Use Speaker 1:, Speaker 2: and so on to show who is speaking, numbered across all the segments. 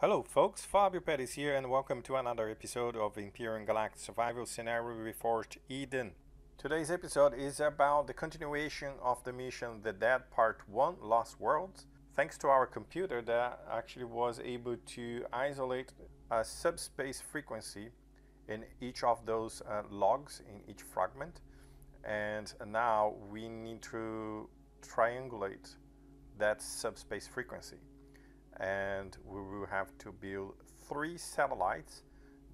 Speaker 1: Hello folks, Fabio Peres here and welcome to another episode of Empyrion Galactic Survival Scenario Reforged Eden. Today's episode is about the continuation of the mission The Dead Part 1 Lost Worlds. Thanks to our computer that actually was able to isolate a subspace frequency in each of those uh, logs in each fragment and now we need to triangulate that subspace frequency and we will have to build three satellites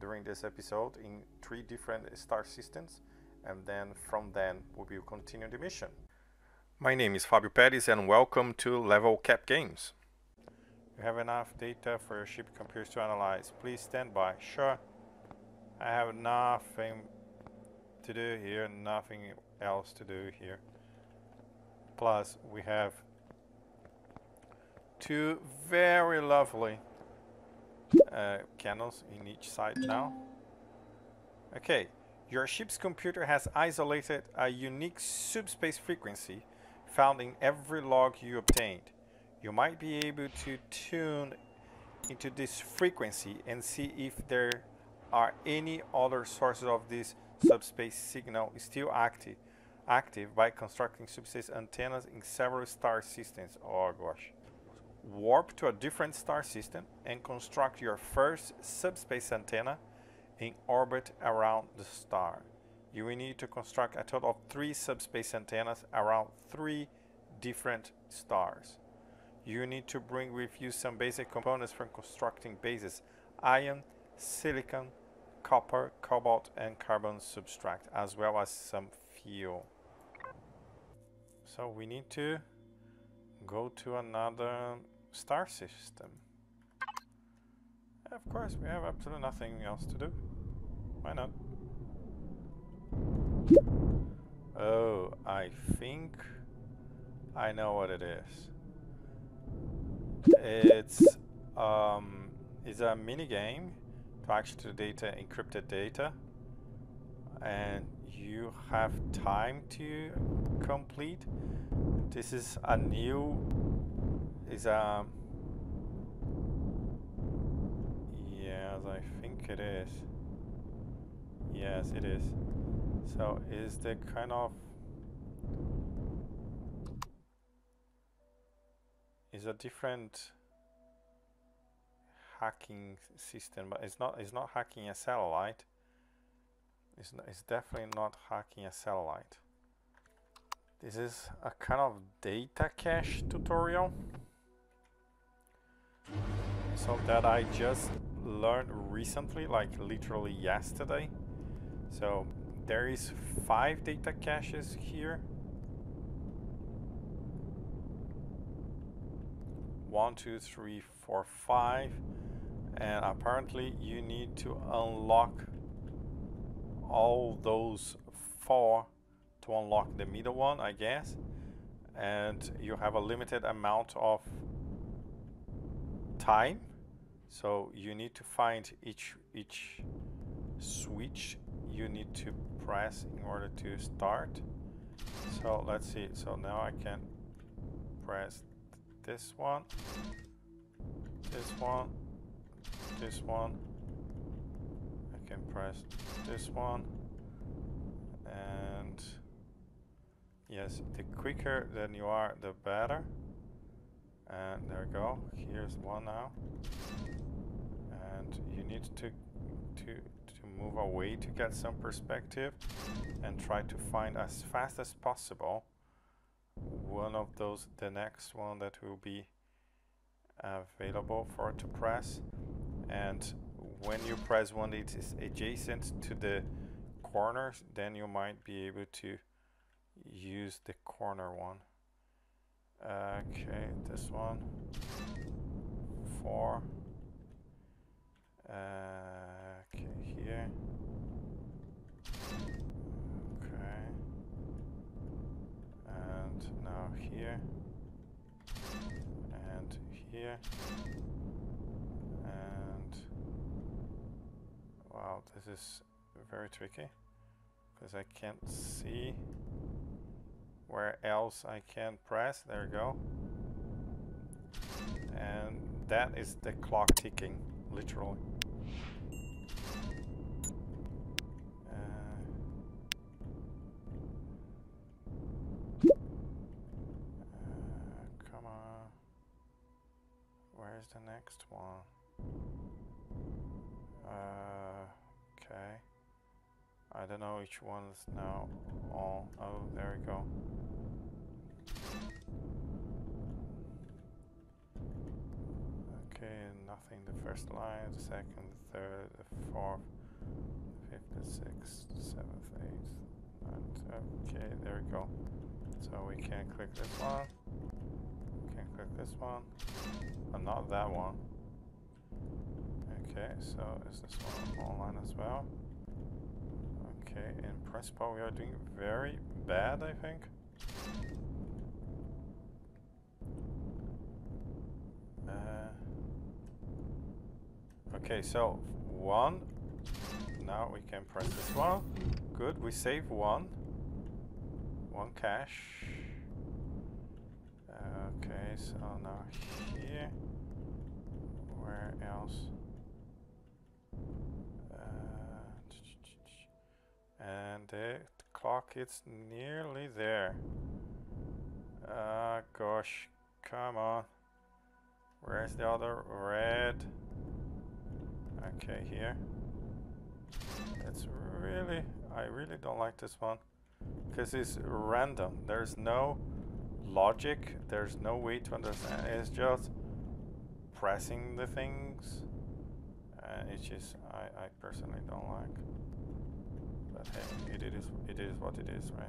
Speaker 1: during this episode in three different star systems and then from then we will continue the mission. My name is Fabio Peres and welcome to Level Cap Games. You have enough data for your ship computers to analyze. Please stand by. Sure. I have nothing to do here, nothing else to do here. Plus we have two very lovely uh, candles in each side now. Okay, your ship's computer has isolated a unique subspace frequency found in every log you obtained. You might be able to tune into this frequency and see if there are any other sources of this subspace signal still active active by constructing subspace antennas in several star systems. Oh gosh warp to a different star system and construct your first subspace antenna in orbit around the star. You will need to construct a total of three subspace antennas around three different stars. You need to bring with you some basic components for constructing bases, iron, silicon, copper, cobalt and carbon substrate, as well as some fuel. So we need to go to another star system. Of course, we have absolutely nothing else to do. Why not? Oh, I think I know what it is. It's um, it's a mini game to actually data encrypted data, and you have time to complete. This is a new is um yes I think it is. Yes it is. So is the kind of is a different hacking system but it's not it's not hacking a satellite. It's, not, it's definitely not hacking a satellite. This is a kind of data cache tutorial so that I just learned recently, like literally yesterday. So there is five data caches here. One, two, three, four, five. And apparently you need to unlock all those four to unlock the middle one, I guess. And you have a limited amount of time so you need to find each each switch you need to press in order to start. So let's see. So now I can press this one this one this one. I can press this one. And yes the quicker than you are the better and there we go. Here's one now. And you need to to to move away to get some perspective and try to find as fast as possible one of those the next one that will be available for to press. And when you press one that is adjacent to the corners then you might be able to use the corner one Okay, this one. Four. Okay, here. Okay. And now here. And here. And wow, this is very tricky because I can't see where else I can press. There we go. And that is the clock ticking, literally. Uh, uh, come on. Where's the next one? Uh, okay. I don't know which one's now on. Oh, there we go. Okay, nothing the first line, the second, the third, the fourth, the fifth, the sixth, seventh, eighth, ninth. Okay, there we go. So we can click this one. We can click this one. But not that one. Okay, so is this one online as well? Okay, in Prespa we are doing very bad, I think. Uh, okay, so one. Now we can press this one. Good, we save one. One cache. Okay, so now here. Where else? And the clock is nearly there. Ah, uh, gosh, come on. Where's the other red? Okay, here. It's really, I really don't like this one. Because it's random. There's no logic. There's no way to understand. It's just pressing the things. And it's just, I, I personally don't like. But hey, it is, it is what it is, right?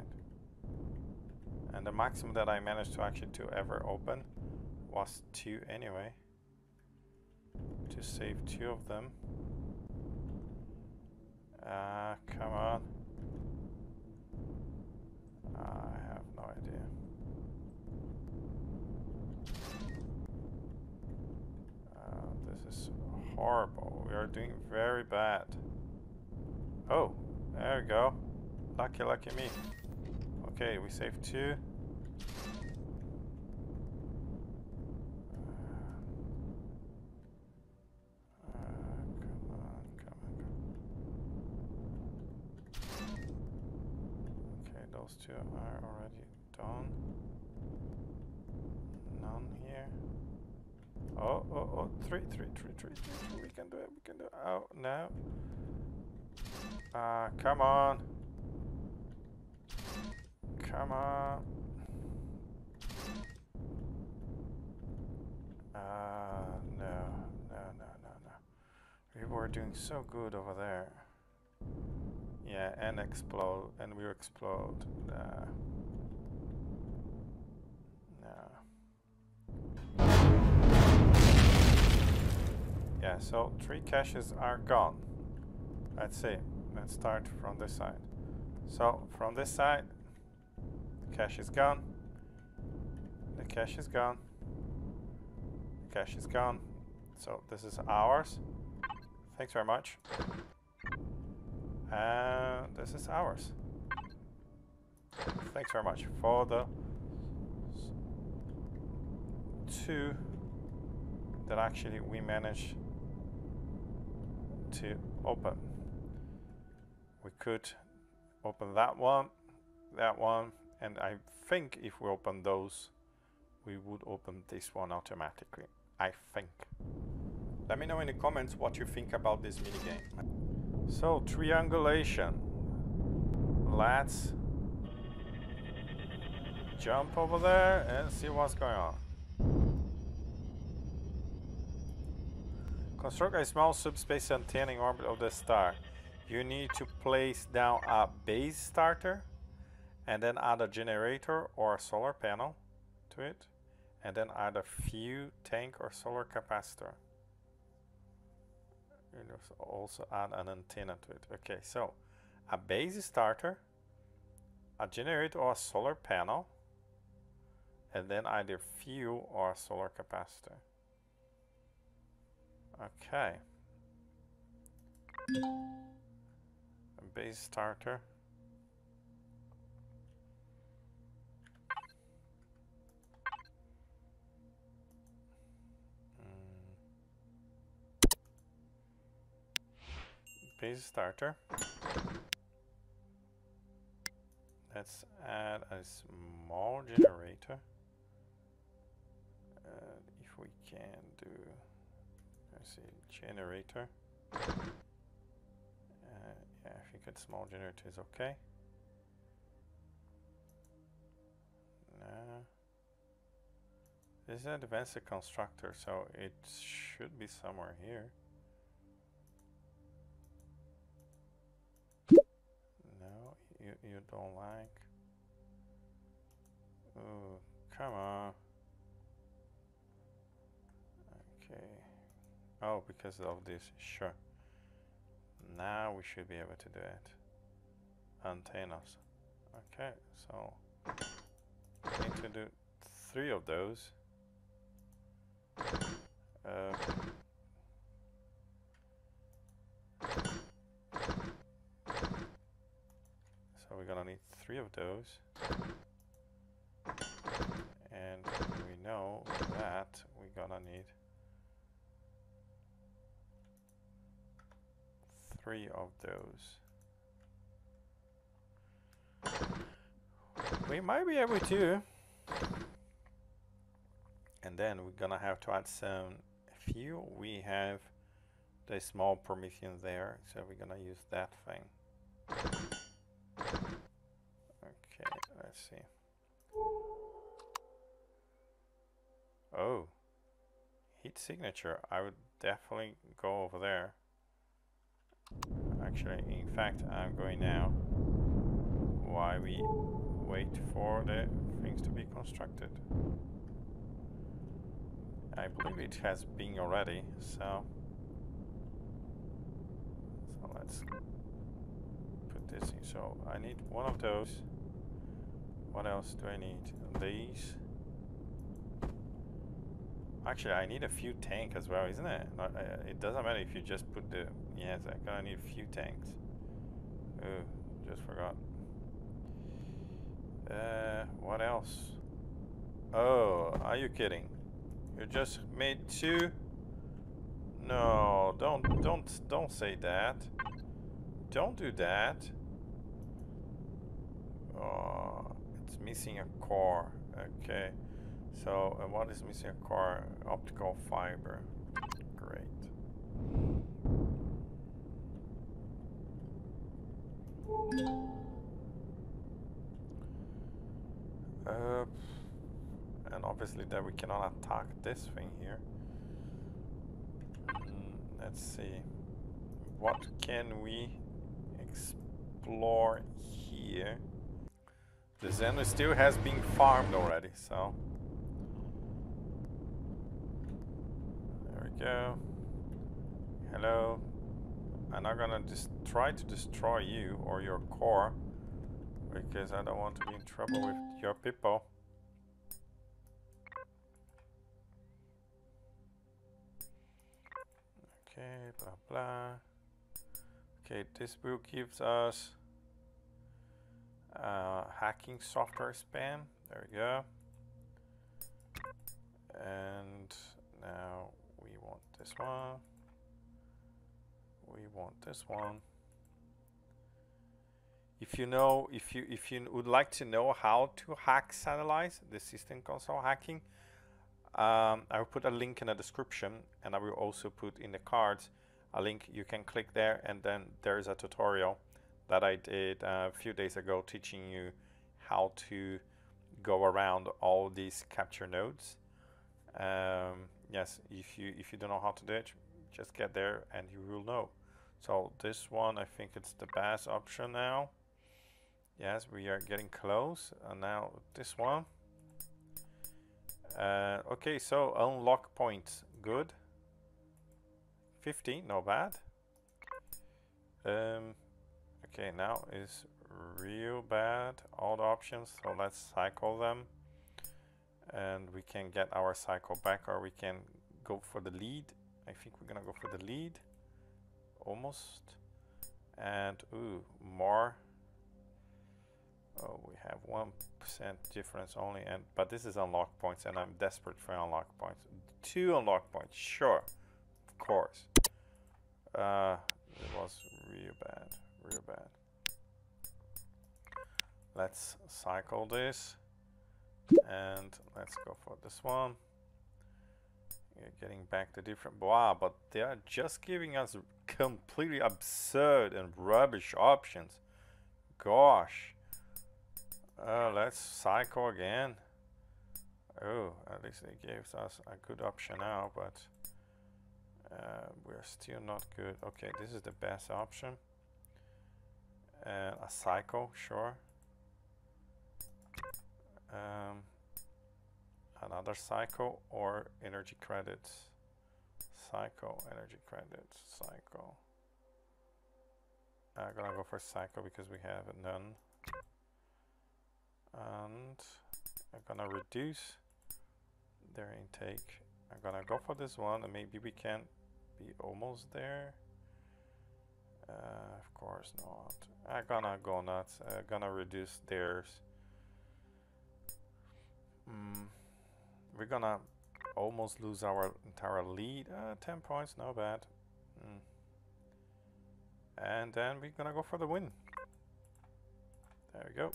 Speaker 1: And the maximum that I managed to actually to ever open was two anyway. To save two of them. Ah, uh, come on. I have no idea. Uh, this is horrible. We are doing very bad. Oh, there we go. Lucky, lucky me. Okay, we saved two. Uh, those two are already done. None here. Oh, oh, oh, three, three, three, three, three, three. We can do it, we can do it. Oh, no. Uh, come on. Come on. Uh, no, no, no, no, no. We were doing so good over there. Yeah, and explode, and we explode. Nah. Nah. Yeah, so three caches are gone. Let's see. Let's start from this side. So, from this side, the cache is gone. The cache is gone. The cache is gone. So, this is ours. Thanks very much. And this is ours. Thanks very much for the two that actually we managed to open. We could open that one, that one, and I think if we open those, we would open this one automatically. I think. Let me know in the comments what you think about this minigame. So, triangulation. Let's jump over there and see what's going on. Construct a small subspace antenna in orbit of the star. You need to place down a base starter and then add a generator or a solar panel to it and then add a few tank or solar capacitor you also add an antenna to it. Okay, so a base starter, a generator or a solar panel, and then either fuel or a solar capacitor. Okay base starter. Mm. Base starter. Let's add a small generator. Uh, if we can do, I see generator. A small generator is okay. No. This is an advanced constructor, so it should be somewhere here. No, you, you don't like. Oh, come on. Okay. Oh, because of this, sure. Now we should be able to do it. Antennas. Okay, so we need to do three of those. Uh, so we're gonna need three of those. And we know that we're gonna need three of those. We might be able to. And then we're gonna have to add some fuel. We have the small Promethium there, so we're gonna use that thing. Okay, let's see. Oh, heat signature. I would definitely go over there. Actually, in fact, I'm going now. Why we wait for the things to be constructed. I believe it has been already, so so let's put this in. So I need one of those. What else do I need? These. Actually, I need a few tank as well, isn't it? Uh, it doesn't matter if you just put the... Yes, I gotta need a few tanks. Oh, just forgot. Uh, what else? Oh, are you kidding? You just made two? No, don't, don't, don't say that. Don't do that. Oh, it's missing a core. Okay. So, uh, what is missing a core? Optical fiber. Great. Uh, and obviously that we cannot attack this thing here. Mm, let's see. What can we explore here? The Xeno still has been farmed already, so... There we go. Hello. I'm not gonna just try to destroy you or your core because I don't want to be in trouble with your people. Okay, blah blah. Okay, this will gives us uh, hacking software spam. There we go. And now we want this one. We want this one if you know if you if you would like to know how to hack Satellites, the system console hacking, um, I will put a link in the description and I will also put in the cards a link you can click there and then there's a tutorial that I did a few days ago teaching you how to go around all these capture nodes. Um, yes, if you if you don't know how to do it, just get there and you will know. So this one, I think it's the best option now. Yes, we are getting close. And now this one. Uh, okay, so unlock points. Good. 50, not bad. Um, okay, now is real bad. All the options, so let's cycle them. And we can get our cycle back or we can go for the lead. I think we're gonna go for the lead. Almost. And, ooh, more Oh, we have 1% difference only, and but this is unlock points, and I'm desperate for unlock points. Two unlock points, sure, of course. Uh, well, was real bad, real bad. Let's cycle this and let's go for this one. You're getting back to different wow, but they are just giving us completely absurd and rubbish options. Gosh. Uh, let's cycle again. Oh, at least it gives us a good option now, but uh, we're still not good. Okay, this is the best option. And a cycle, sure. Um, another cycle or energy credits. Cycle, energy credits, cycle. I'm gonna go for cycle because we have none. And I'm gonna reduce their intake. I'm gonna go for this one and maybe we can be almost there. Uh, of course not. I'm gonna go nuts. I'm gonna reduce theirs. Mm, we're gonna almost lose our entire lead. Uh, 10 points, no bad. Mm. And then we're gonna go for the win. There we go.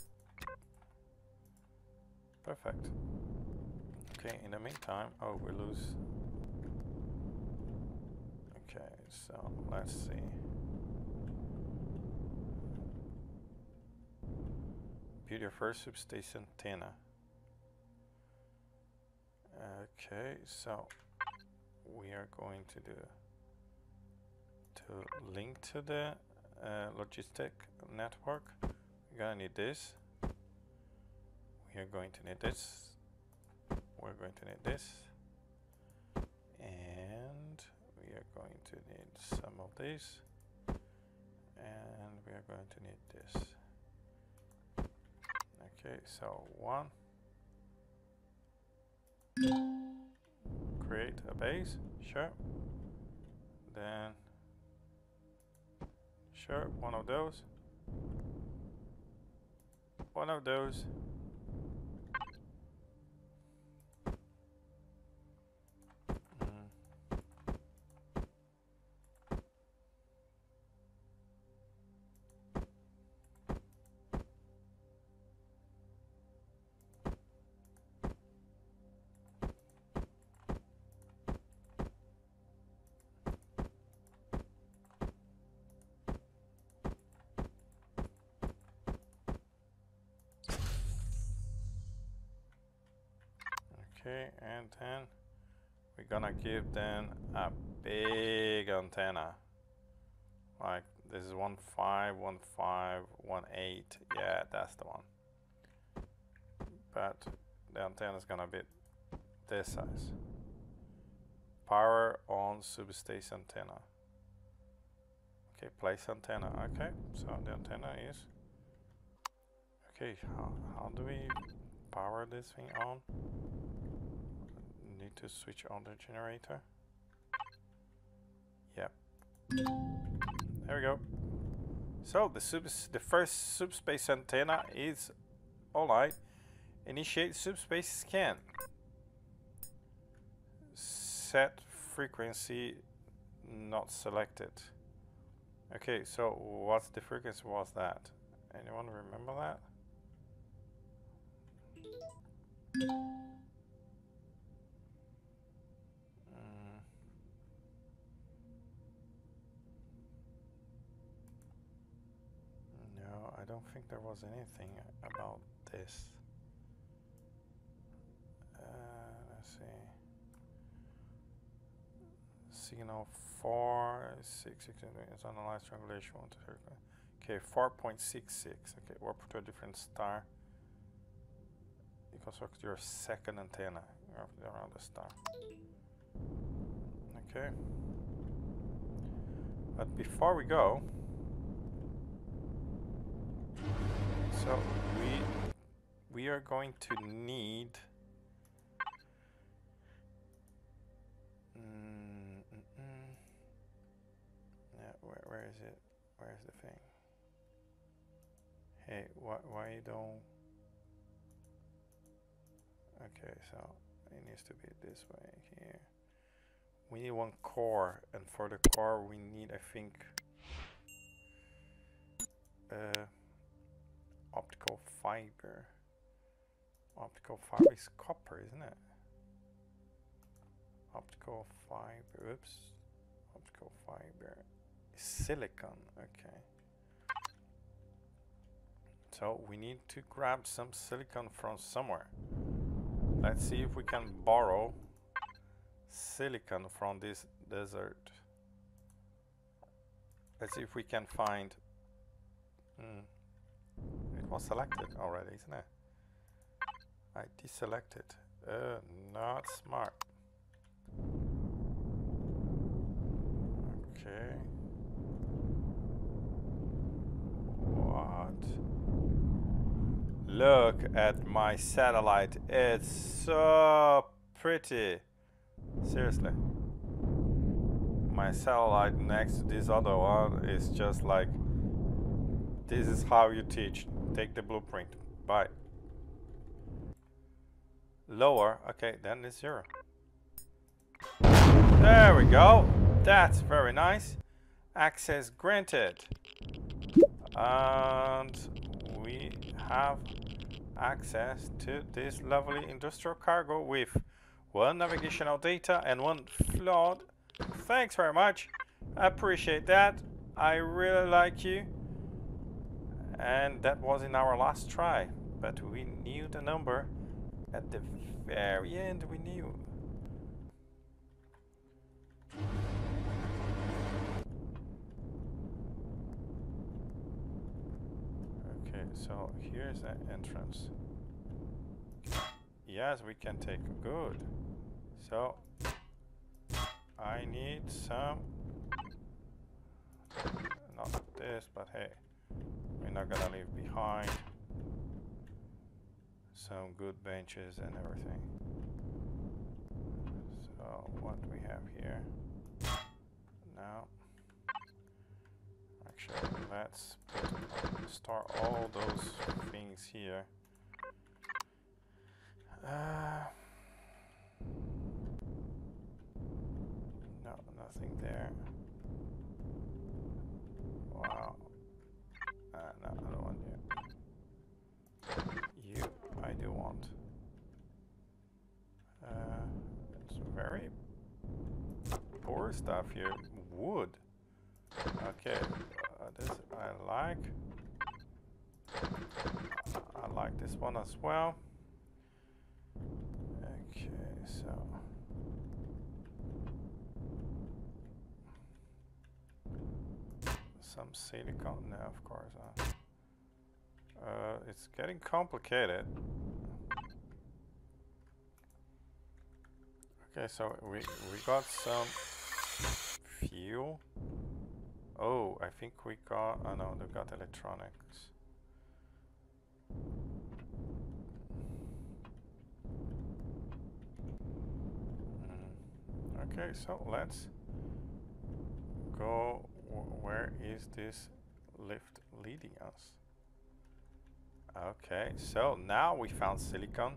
Speaker 1: Perfect. Okay, in the meantime, oh, we lose. Okay, so let's see. Your first substation antenna. Okay, so we are going to do to link to the uh, logistic network. We're gonna need this. We are going to need this. We're going to need this. And we are going to need some of this. And we are going to need this. Okay, so one. Create a base, sure. Then, sure, one of those. One of those. Okay, and then we're gonna give them a big antenna. Like this is one five, one five, one eight. Yeah, that's the one. But the antenna is gonna be this size. Power on substation antenna. Okay, place antenna. Okay, so the antenna is. Okay, how how do we power this thing on? Need to switch on the generator. Yep. There we go. So the subs the first subspace antenna is alright. Initiate subspace scan. Set frequency not selected. Okay, so what the frequency was that? Anyone remember that? Don't think there was anything about this. Uh, let's see. Signal 4, 6, 6, it's analyzed triangulation 1 to 30. Okay, 4.66. Okay, warp to a different star. You construct your second antenna around the star. Okay. But before we go, so we we are going to need mm, mm, mm. Yeah, where where is it? Where is the thing? Hey, why why you don't? Okay, so it needs to be this way here. We need one core, and for the core we need, I think, uh, optical fiber. Optical fiber is copper, isn't it? Optical fiber, oops. Optical fiber, silicon, okay. So we need to grab some silicon from somewhere. Let's see if we can borrow silicon from this desert. Let's see if we can find... Hmm. It was selected already, isn't it? I deselected. Uh, not smart. Okay. What? Look at my satellite. It's so pretty. Seriously. My satellite next to this other one is just like this is how you teach. Take the blueprint. Bye. Lower. Okay, then it's zero. There we go. That's very nice. Access granted. And we have access to this lovely industrial cargo with one navigational data and one flood. Thanks very much. I appreciate that. I really like you. And that was in our last try. But we knew the number at the very end. We knew. Okay, so here's the entrance. Yes, we can take good. So I need some not this, but hey, we're not gonna leave behind some good benches and everything. So what do we have here? Now actually let's start all those things here. Uh, no nothing there wow uh, no I don't want you you I do want uh, it's very poor stuff here. Wood. Okay, uh, this I like. I like this one as well. Okay, so. Some silicone, no, of course. Uh, uh, it's getting complicated. Okay, so we we got some fuel. Oh, I think we got. Oh no, we got electronics. Mm. Okay, so let's go. where is this lift leading us? Okay, so now we found silicon.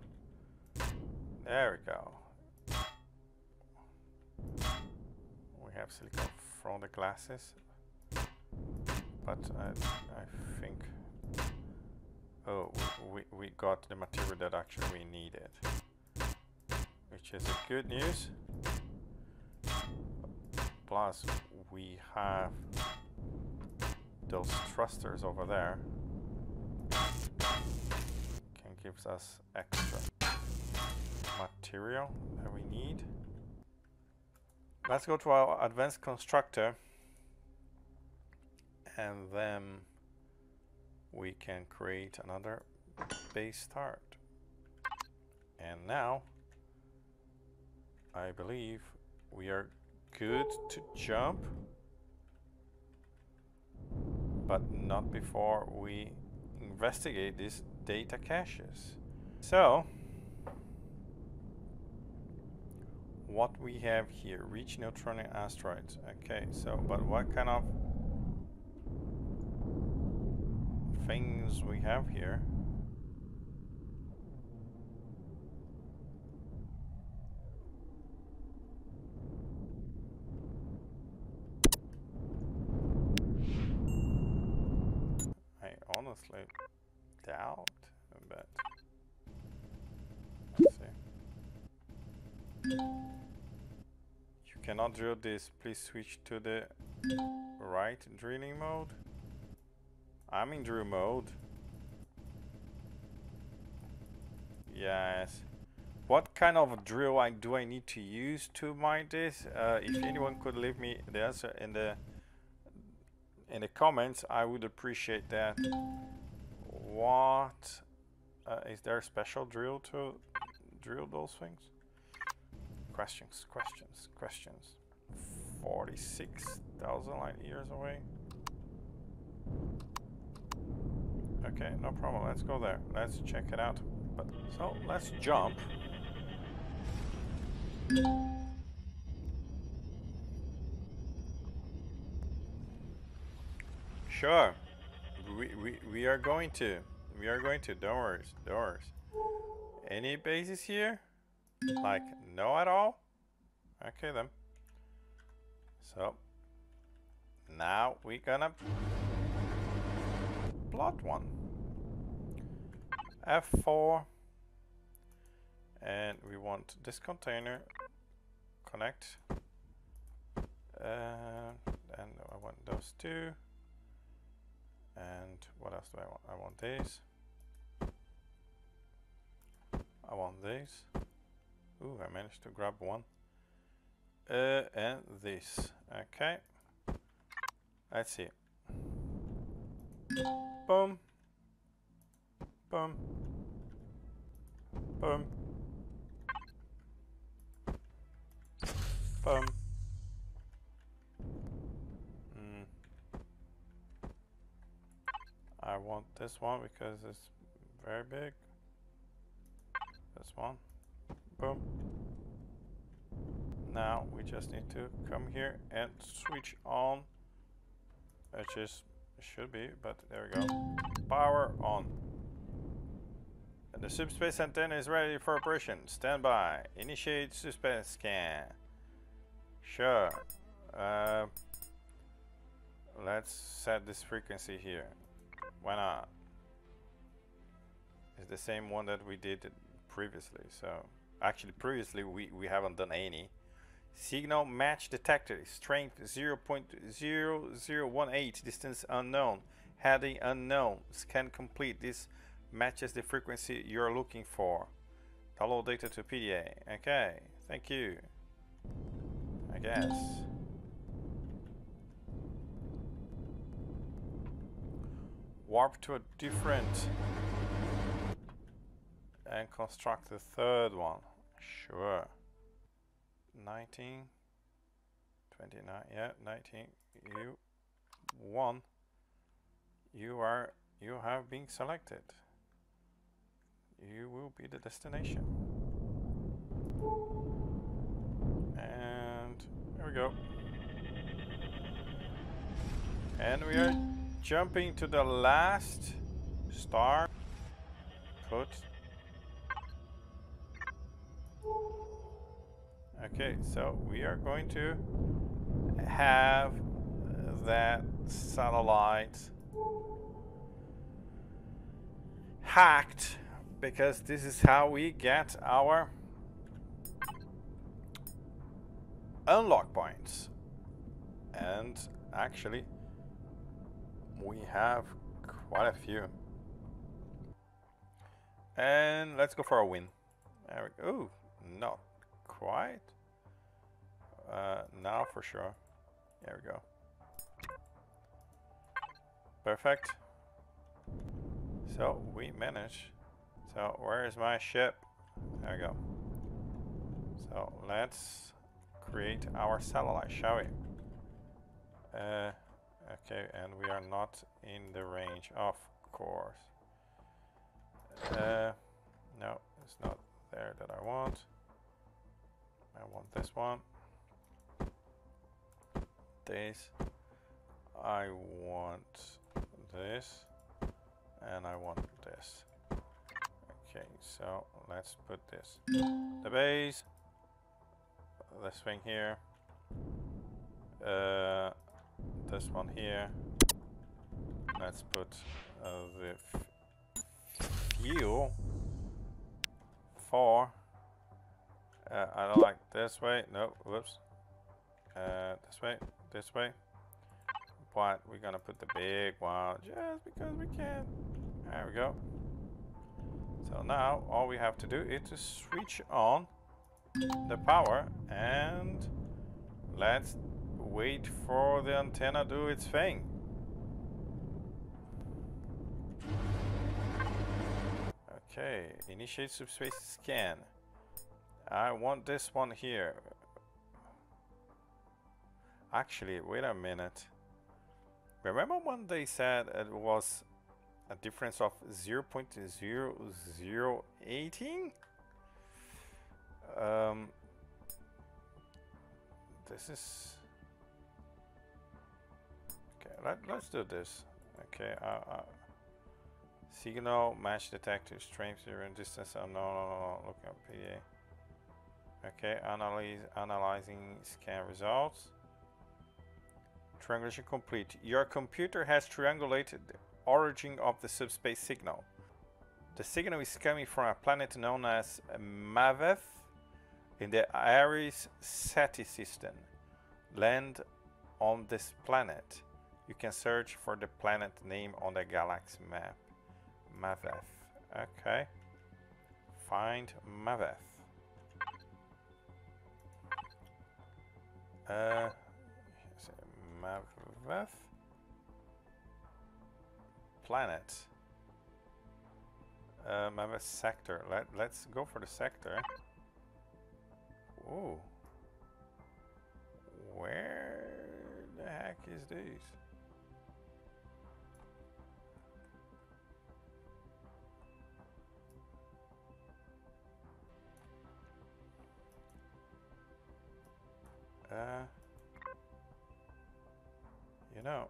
Speaker 1: There we go. We have silicon from the glasses. But I, I think... Oh, we, we got the material that actually we needed. Which is good news. Plus, we have those thrusters over there. Can gives us extra material that we need. Let's go to our advanced constructor and then we can create another base start. And now I believe we are good to jump but not before we investigate these data caches. So what we have here, reach neutronic asteroids. Okay, so, but what kind of things we have here? I honestly doubt cannot drill this. Please switch to the right drilling mode. I'm in drill mode. Yes. What kind of drill I do I need to use to mine this? Uh, if anyone could leave me the answer in the in the comments, I would appreciate that. What uh, is there a special drill to drill those things? Questions, questions, questions. 46,000 light years away. Okay, no problem. Let's go there. Let's check it out. But so let's jump. Sure. We, we, we are going to. We are going to. Don't worry. Any bases here? Like, no at all? Okay then. So, now we're gonna plot one. F4 and we want this container connect uh, and I want those two and what else do I want? I want these I want these ooh I managed to grab one uh, and this okay let's see boom boom boom Boom. Mm. I want this one because it's very big. This one. Boom. Now we just need to come here and switch on. Which is should be, but there we go. Power on. And the subspace antenna is ready for operation. Stand by. Initiate subspace scan. Sure. Uh, let's set this frequency here. Why not? It's the same one that we did previously. So actually previously we, we haven't done any. Signal match detected. Strength 0.0018. Distance unknown. Heading unknown. Scan complete. This matches the frequency you're looking for. Download data to PDA. Okay. Thank you I guess. Warp to a different and construct the third one. Sure. 19, 29, yeah, 19, you, 1, you are, you have been selected. You will be the destination. And here we go. And we are jumping to the last star. Put. Okay, so we are going to have that satellite hacked because this is how we get our unlock points. And actually, we have quite a few. And let's go for a win. There we go. Ooh, not quite. Uh, now for sure. There we go. Perfect. So we manage. So where is my ship? There we go. So let's create our satellite, shall we? Uh, okay, and we are not in the range, of course. Uh, no, it's not there that I want. I want this one. This. I want this. And I want this. Okay, so let's put this. The base this thing here. Uh, this one here. Let's put uh, the fuel for uh, I don't like this way. No whoops. Uh, this way. This way. But we're gonna put the big one just because we can. There we go. So now all we have to do is to switch on the power and let's wait for the antenna do its thing. Okay, initiate subspace scan. I want this one here. Actually, wait a minute. Remember when they said it was a difference of 0 0.0018? Um, this is... Okay, let, let's do this. Okay, uh, uh, Signal, match detector, strength, zero distance. Oh, no, no, no, no. Looking at PDA. Okay, analyze, analyzing scan results. Triangulation complete. Your computer has triangulated the origin of the subspace signal. The signal is coming from a planet known as Maveth in the Ares Ceti system. Land on this planet. You can search for the planet name on the galaxy map. Maveth. Okay. Find Maveth. Uh, Maveth? Planet. Uh, Maveth sector. Let, let's go for the sector. Ooh. Where the heck is this? Uh, you know,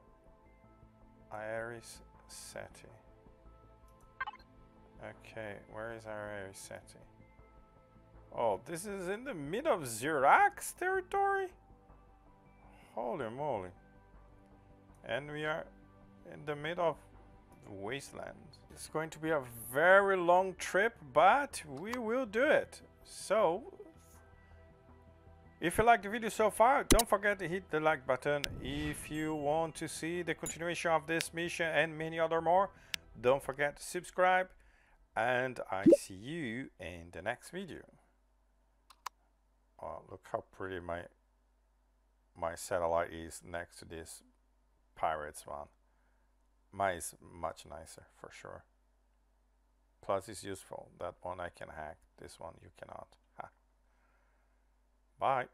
Speaker 1: Ares Ceti. Okay, where is Ares Ceti? Oh, this is in the mid of Zirax territory? Holy moly. And we are in the mid of wasteland. It's going to be a very long trip, but we will do it. So, if you liked the video so far, don't forget to hit the like button. If you want to see the continuation of this mission and many other more, don't forget to subscribe. And I see you in the next video. Oh, look how pretty my my satellite is next to this Pirates one. Mine is much nicer for sure. Plus it's useful. That one I can hack. This one you cannot. Bye.